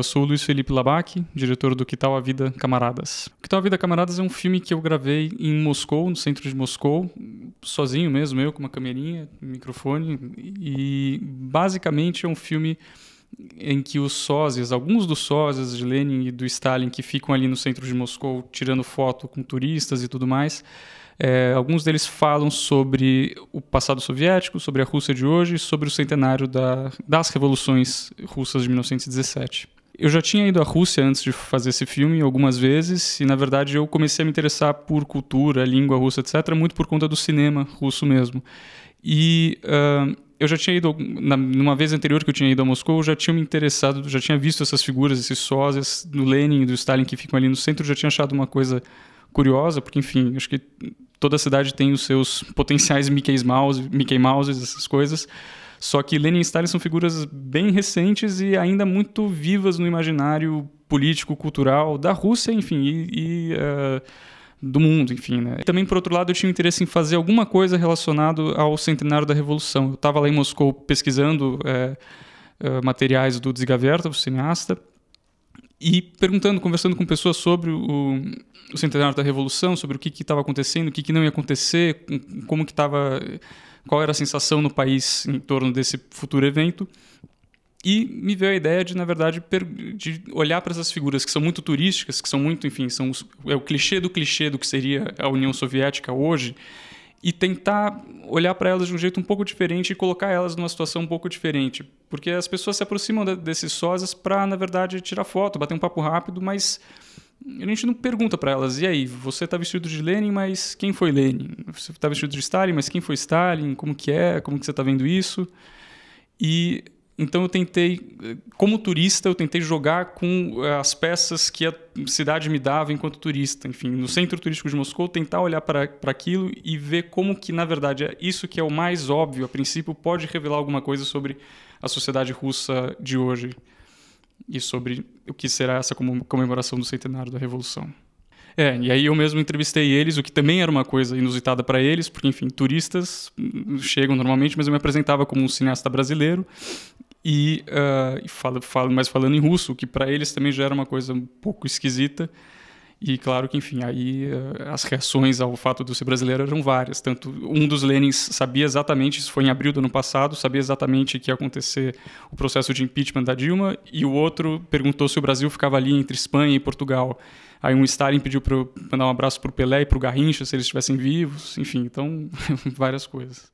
Eu sou o Luiz Felipe Labac, diretor do Que Tal a Vida Camaradas. O Que Tal a Vida Camaradas é um filme que eu gravei em Moscou, no centro de Moscou, sozinho mesmo, eu com uma camerinha, microfone, e basicamente é um filme em que os sósias, alguns dos sósias de Lenin e do Stalin que ficam ali no centro de Moscou tirando foto com turistas e tudo mais, é, alguns deles falam sobre o passado soviético, sobre a Rússia de hoje, sobre o centenário da, das revoluções russas de 1917. Eu já tinha ido à Rússia antes de fazer esse filme algumas vezes e na verdade eu comecei a me interessar por cultura, língua russa, etc, muito por conta do cinema russo mesmo. E uh, eu já tinha ido na, numa vez anterior que eu tinha ido a Moscou, eu já tinha me interessado, já tinha visto essas figuras, esses sósias do Lenin e do Stalin que ficam ali no centro, já tinha achado uma coisa curiosa, porque enfim, acho que toda cidade tem os seus potenciais Mickey Mouse, Mickey Mouses, essas coisas. Só que Lenin e Stalin são figuras bem recentes e ainda muito vivas no imaginário político, cultural da Rússia, enfim, e, e uh, do mundo, enfim. Né? E também, por outro lado, eu tinha interesse em fazer alguma coisa relacionado ao centenário da Revolução. Eu estava lá em Moscou pesquisando uh, materiais do Dziga o cineasta, e perguntando, conversando com pessoas sobre o, o centenário da Revolução, sobre o que estava acontecendo, o que, que, não ia acontecer, como que estava qual era a sensação no país em torno desse futuro evento. E me veio a ideia de, na verdade, de olhar para essas figuras que são muito turísticas, que são muito, enfim, são é o clichê do clichê do que seria a União Soviética hoje, e tentar olhar para elas de um jeito um pouco diferente e colocar elas numa situação um pouco diferente. Porque as pessoas se aproximam desses sósias para, na verdade, tirar foto, bater um papo rápido, mas a gente não pergunta para elas, e aí, você está vestido de Lenin, mas quem foi Lenin? Você está vestido de Stalin, mas quem foi Stalin? Como que é? Como que você está vendo isso? E então eu tentei, como turista, eu tentei jogar com eh, as peças que a cidade me dava enquanto turista. Enfim, no centro turístico de Moscou, tentar olhar para aquilo e ver como que, na verdade, é isso que é o mais óbvio, a princípio, pode revelar alguma coisa sobre a sociedade russa de hoje e sobre o que será essa comemoração do centenário da Revolução. É, e aí eu mesmo entrevistei eles, o que também era uma coisa inusitada para eles, porque, enfim, turistas chegam normalmente, mas eu me apresentava como um cineasta brasileiro, e, uh, falo, falo, mas falando em russo, que para eles também já era uma coisa um pouco esquisita, e claro que, enfim, aí uh, as reações ao fato de ser brasileiro eram várias. Tanto um dos Lenins sabia exatamente, isso foi em abril do ano passado, sabia exatamente que ia acontecer o processo de impeachment da Dilma, e o outro perguntou se o Brasil ficava ali entre Espanha e Portugal. Aí um Stalin pediu para mandar um abraço para o Pelé e para o Garrincha, se eles estivessem vivos, enfim, então várias coisas.